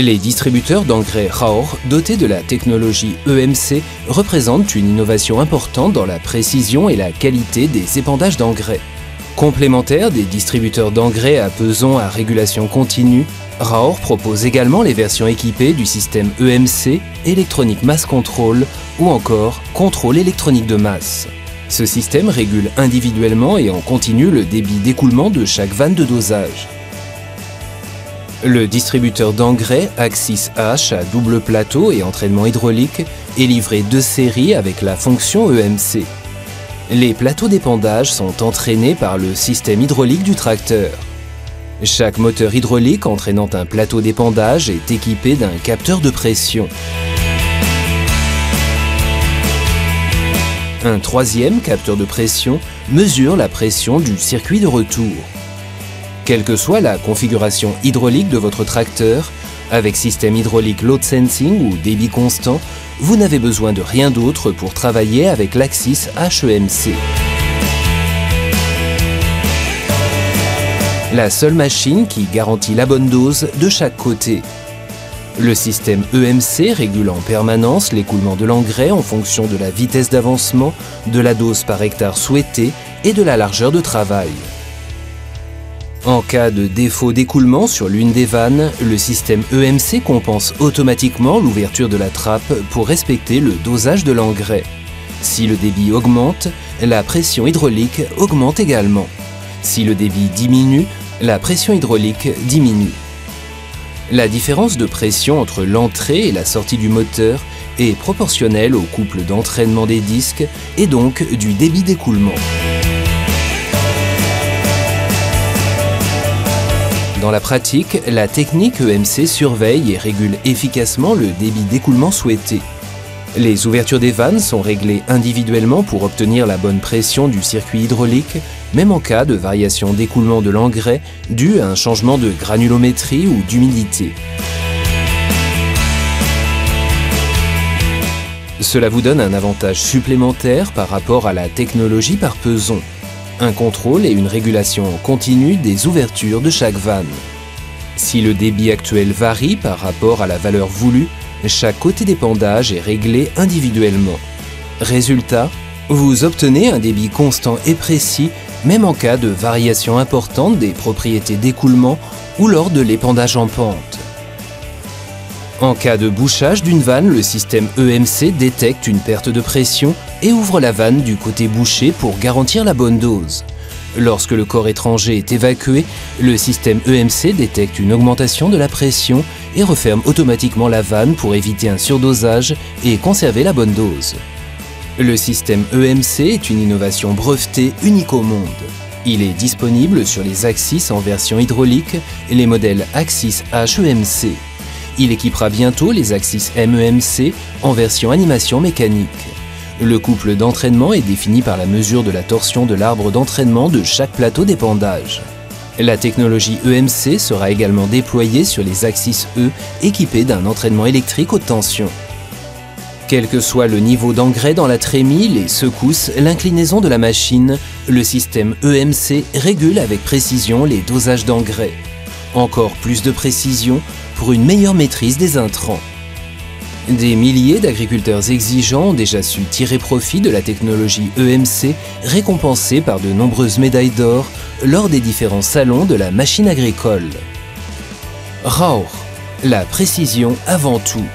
Les distributeurs d'engrais Raor, dotés de la technologie EMC, représentent une innovation importante dans la précision et la qualité des épandages d'engrais. Complémentaire des distributeurs d'engrais à pesant à régulation continue, Raor propose également les versions équipées du système EMC, Electronic Mass Control ou encore Contrôle électronique de masse. Ce système régule individuellement et en continu le débit d'écoulement de chaque vanne de dosage. Le distributeur d'engrais Axis H à double plateau et entraînement hydraulique est livré de série avec la fonction EMC. Les plateaux d'épandage sont entraînés par le système hydraulique du tracteur. Chaque moteur hydraulique entraînant un plateau d'épandage est équipé d'un capteur de pression. Un troisième capteur de pression mesure la pression du circuit de retour. Quelle que soit la configuration hydraulique de votre tracteur, avec système hydraulique load sensing ou débit constant, vous n'avez besoin de rien d'autre pour travailler avec l'Axis HEMC. La seule machine qui garantit la bonne dose de chaque côté. Le système EMC régule en permanence l'écoulement de l'engrais en fonction de la vitesse d'avancement, de la dose par hectare souhaitée et de la largeur de travail. En cas de défaut d'écoulement sur l'une des vannes, le système EMC compense automatiquement l'ouverture de la trappe pour respecter le dosage de l'engrais. Si le débit augmente, la pression hydraulique augmente également. Si le débit diminue, la pression hydraulique diminue. La différence de pression entre l'entrée et la sortie du moteur est proportionnelle au couple d'entraînement des disques et donc du débit d'écoulement. Dans la pratique, la technique EMC surveille et régule efficacement le débit d'écoulement souhaité. Les ouvertures des vannes sont réglées individuellement pour obtenir la bonne pression du circuit hydraulique, même en cas de variation d'écoulement de l'engrais due à un changement de granulométrie ou d'humidité. Cela vous donne un avantage supplémentaire par rapport à la technologie par peson un contrôle et une régulation continue des ouvertures de chaque vanne. Si le débit actuel varie par rapport à la valeur voulue, chaque côté d'épandage est réglé individuellement. Résultat, vous obtenez un débit constant et précis même en cas de variation importante des propriétés d'écoulement ou lors de l'épandage en pente. En cas de bouchage d'une vanne, le système EMC détecte une perte de pression et ouvre la vanne du côté bouché pour garantir la bonne dose. Lorsque le corps étranger est évacué, le système EMC détecte une augmentation de la pression et referme automatiquement la vanne pour éviter un surdosage et conserver la bonne dose. Le système EMC est une innovation brevetée unique au monde. Il est disponible sur les Axis en version hydraulique et les modèles Axis HEMC. Il équipera bientôt les Axis MEMC en version animation mécanique. Le couple d'entraînement est défini par la mesure de la torsion de l'arbre d'entraînement de chaque plateau d'épandage. La technologie EMC sera également déployée sur les Axis E équipés d'un entraînement électrique haute tension. Quel que soit le niveau d'engrais dans la trémie, les secousses, l'inclinaison de la machine, le système EMC régule avec précision les dosages d'engrais. Encore plus de précision pour une meilleure maîtrise des intrants. Des milliers d'agriculteurs exigeants ont déjà su tirer profit de la technologie EMC, récompensée par de nombreuses médailles d'or lors des différents salons de la machine agricole. Raur, la précision avant tout.